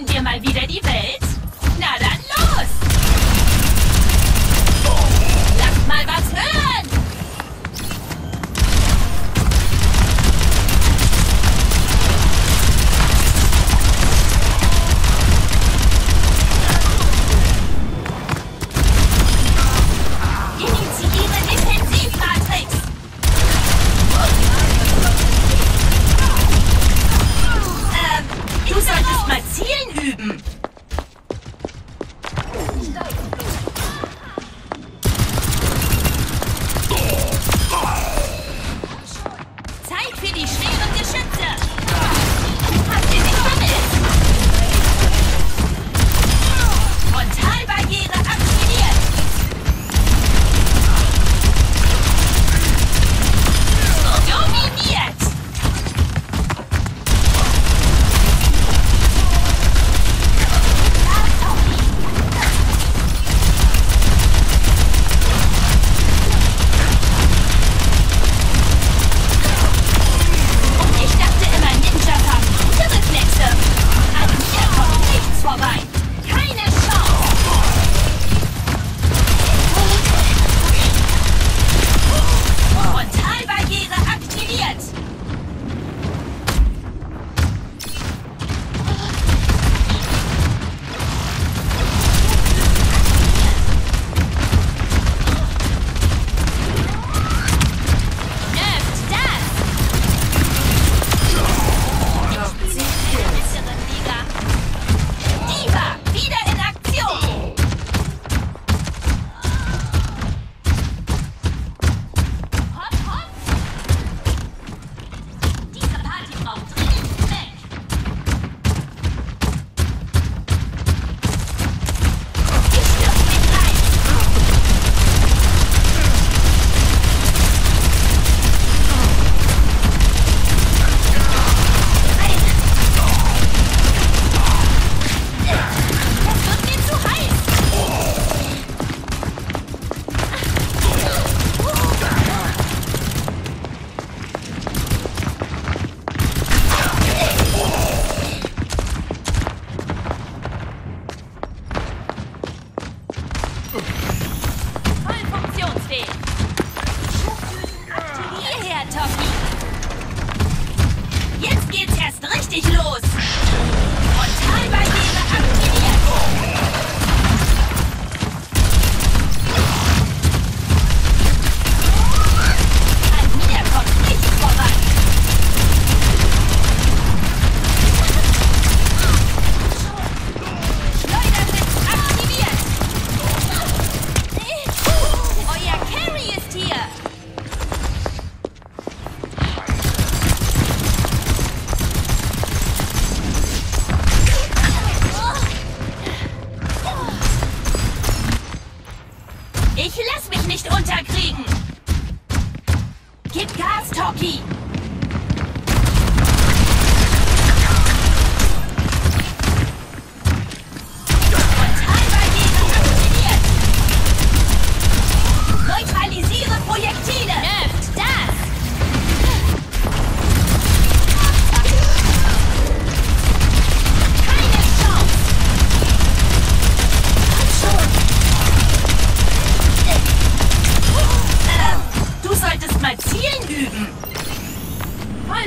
Retten wir mal wieder die Welt?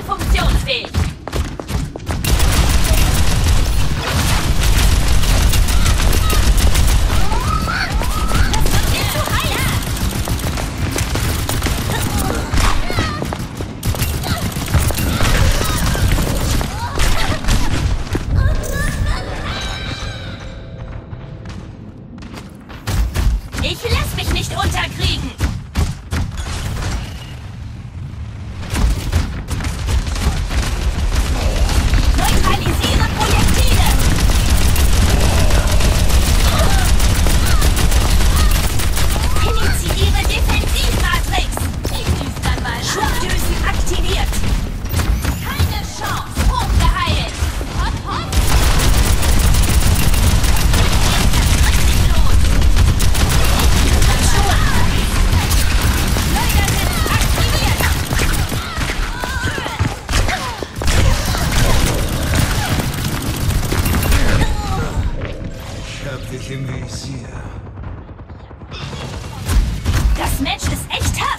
voll funktionsfähig. Match ist echt tough.